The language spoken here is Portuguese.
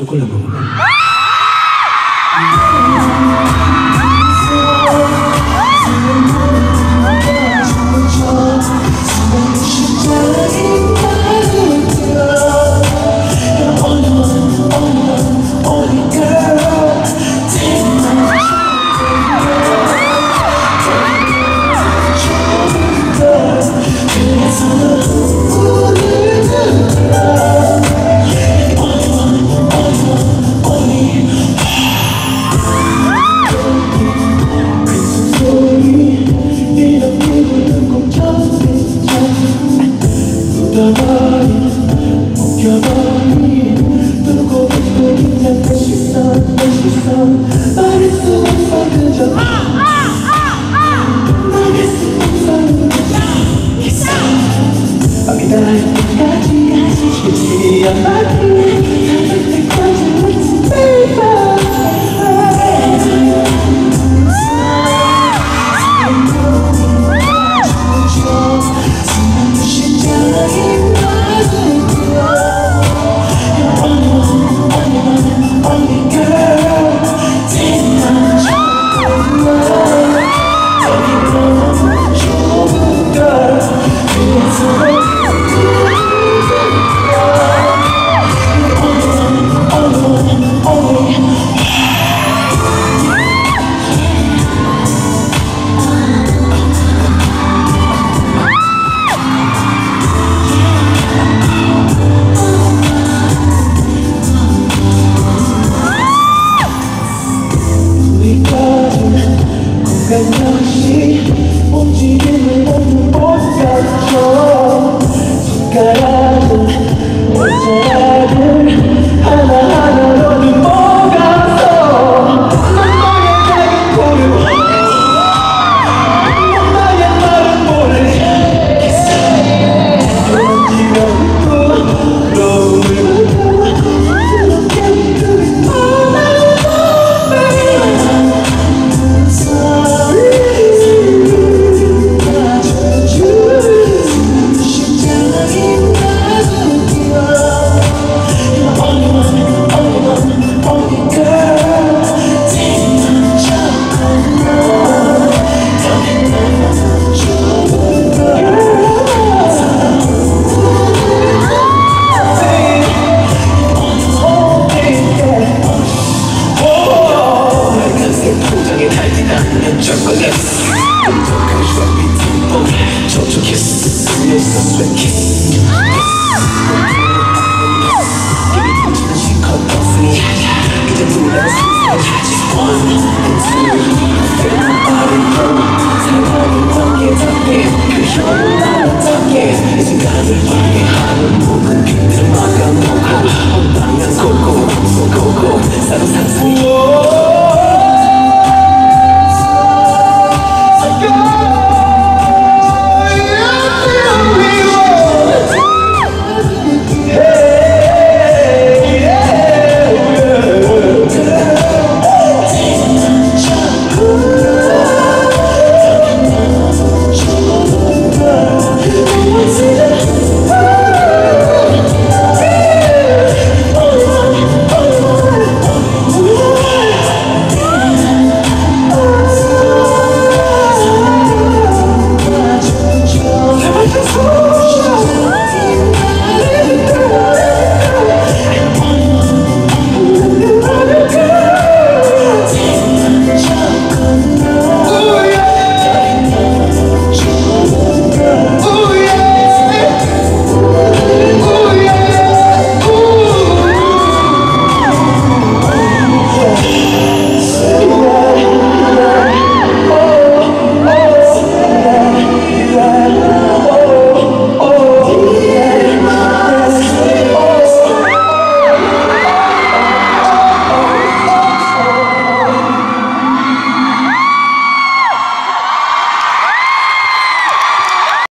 都够了。Aqui tá, aqui tá, aqui tá, aqui tá, aqui tá, aqui tá, aqui tá, aqui tá, aqui tá, aqui tá, aqui tá, aqui tá, aqui tá, aqui tá, aqui tá, aqui 난 어떻게 이 생각을 이해 하는 모든 빈들을 막아놓고 황당한 고고 고고 나도 상상해